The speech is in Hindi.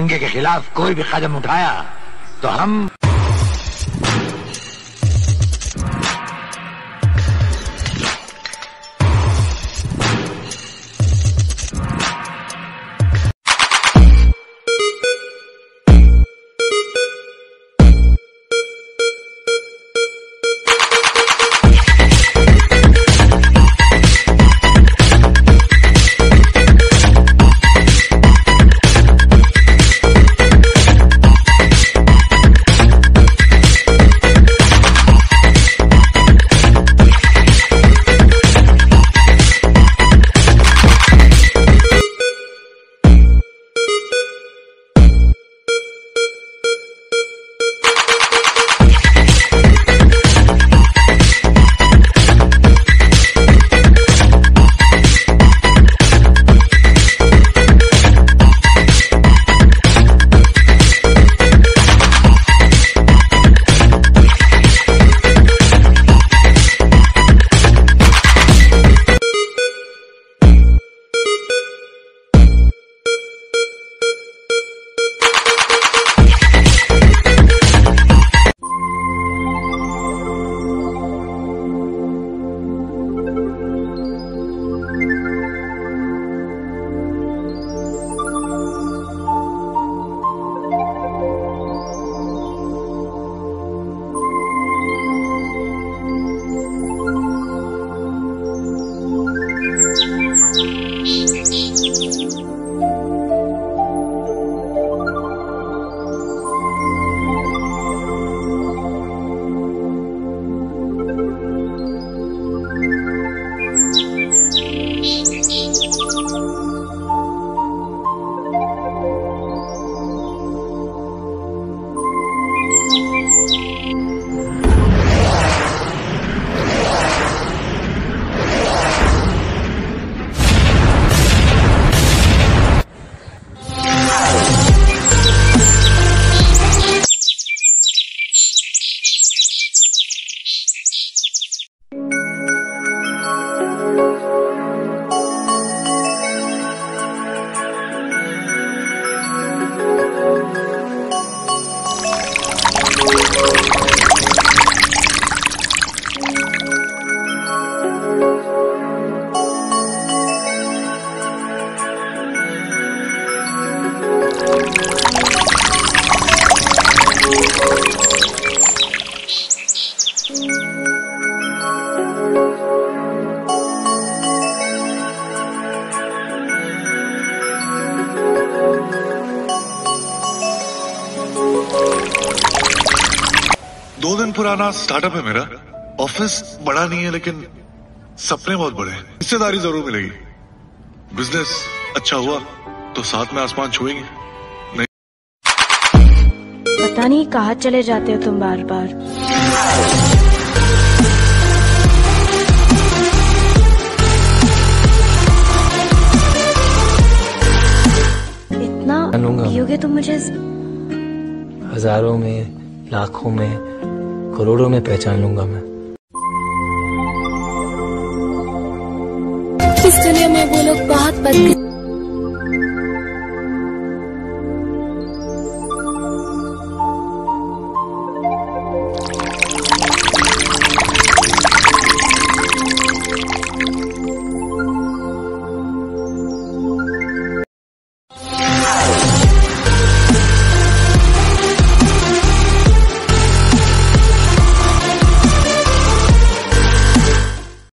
दंगे के खिलाफ कोई भी कदम उठाया तो हम दो दिन पुराना स्टार्टअप है मेरा। ऑफ़िस बड़ा नहीं है लेकिन सपने बहुत बड़े हैं। हिस्सेदारी ज़रूर मिलेगी। बिज़नेस अच्छा हुआ तो साथ में आसमान छुएँगे। पता नहीं कहाँ चले जाते हो तुम बार बार इतना जानूँगा। पियोगे तुम मुझे हज़ारों में लाखों में करोड़ों में पहचान लूँगा मैं। इस दुनिया में वो लोग बहुत बदकिस्मत